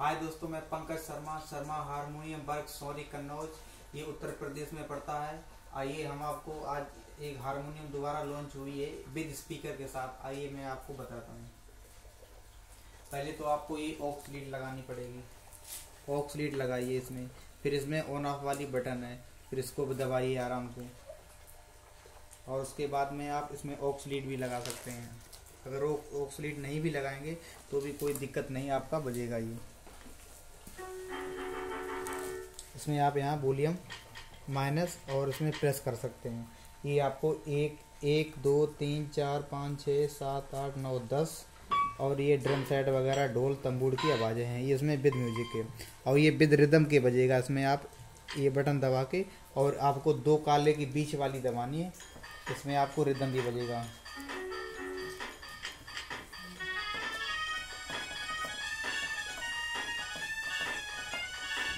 हाय दोस्तों, मैं Pankaj Sharma Sharma harmonium work sorry Kannauj, ये उत्तर प्रदेश में पड़ता है। आइए हम आपको आज एक हारमोनियम दोबारा लॉन्च हुई है विद स्पीकर के साथ। आइए मैं आपको बताता हूँ। पहले तो आपको ये ऑक्स लीड लगानी पड़ेगी। ऑक्स लीड लगाइए इसमें। फिर इसमें ऑन ऑफ़ वाली बटन है। फिर इसको दबाइए आराम से। और उसके बाद में आप इसमें ऑक्स लीड भी लगा सकते हैं। अगर ऑक्स लीड नहीं भी लगाएँगे तो भी कोई दिक्कत नहीं, आपका बजेगा ये। इसमें आप यहाँ वॉल्यूम माइनस और इसमें प्रेस कर सकते हैं। ये आपको एक एक, दो, तीन, चार, पाँच छः सात, आठ, नौ, दस और ये ड्रम सेट वगैरह, ढोल तंबूर की आवाज़ें हैं। ये इसमें विद म्यूज़िक के। और ये विद रिदम के बजेगा। इसमें आप ये बटन दबा के और आपको दो काले की बीच वाली दबानी है। इसमें आपको रिदम भी बजेगा।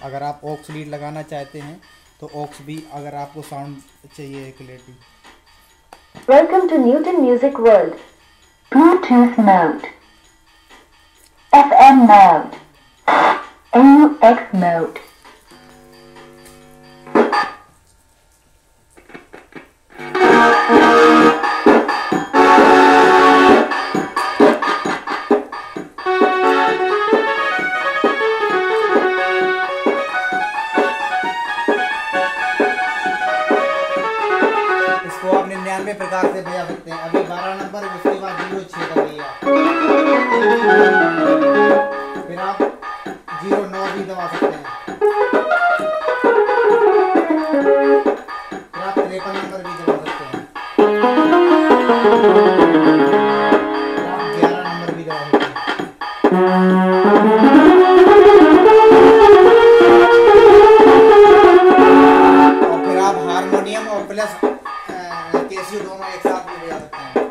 अगर आप ऑक्स लीड लगाना चाहते हैं तो ऑक्स भी अगर आपको साउंड चाहिए clarity welcome to Newton music world प्रकार से बजा सकते हैं। अभी बारह नंबर, उसके बाद ज़ीरो छः दबाइए आप फिर आप ज़ीरो नौ भी दबा सकते हैं। फिर आप तिरपन नंबर भी दबा सकते हैं। आप ग्यारह नंबर भी दबा सकते हैं। साथ भी बजा सकते हैं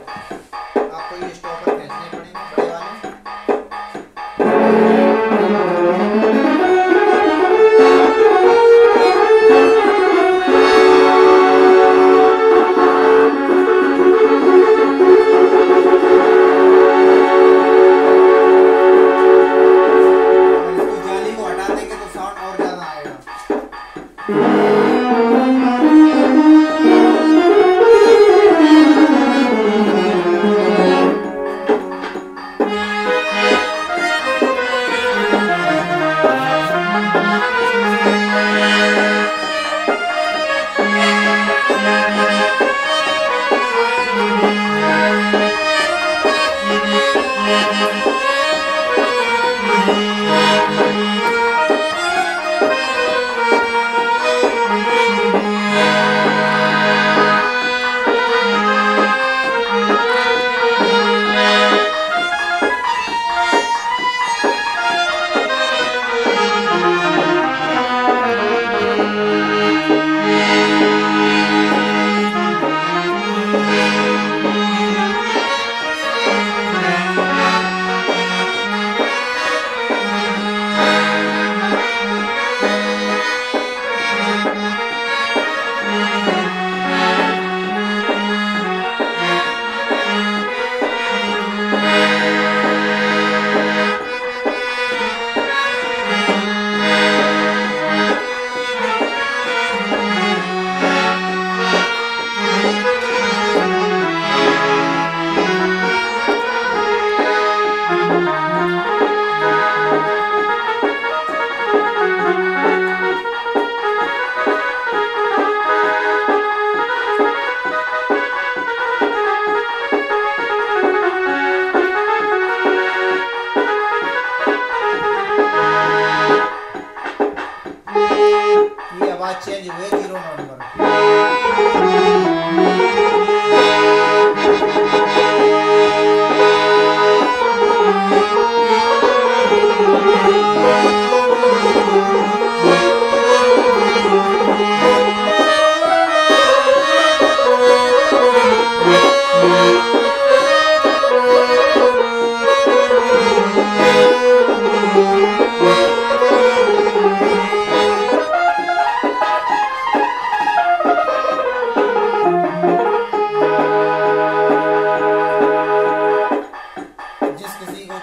ये आवाज़ चेंज हुई है ज़ीरो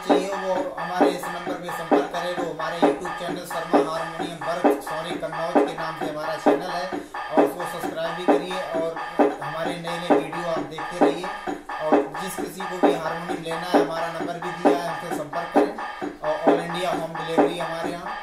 चाहिए वो हमारे इस नंबर पे संपर्क करें, वो हमारे YouTube channel Sharma harmonium work sorry Kannauj के नाम से हमारा चैनल है। और उसको सब्सक्राइब भी करिए और हमारे नए नए वीडियो आप देखते रहिए। और जिस किसी को भी हारमोनियम लेना है, हमारा नंबर भी दिया है, हमसे संपर्क करें। और ऑल इंडिया होम डिलीवरी हमारे यहाँ।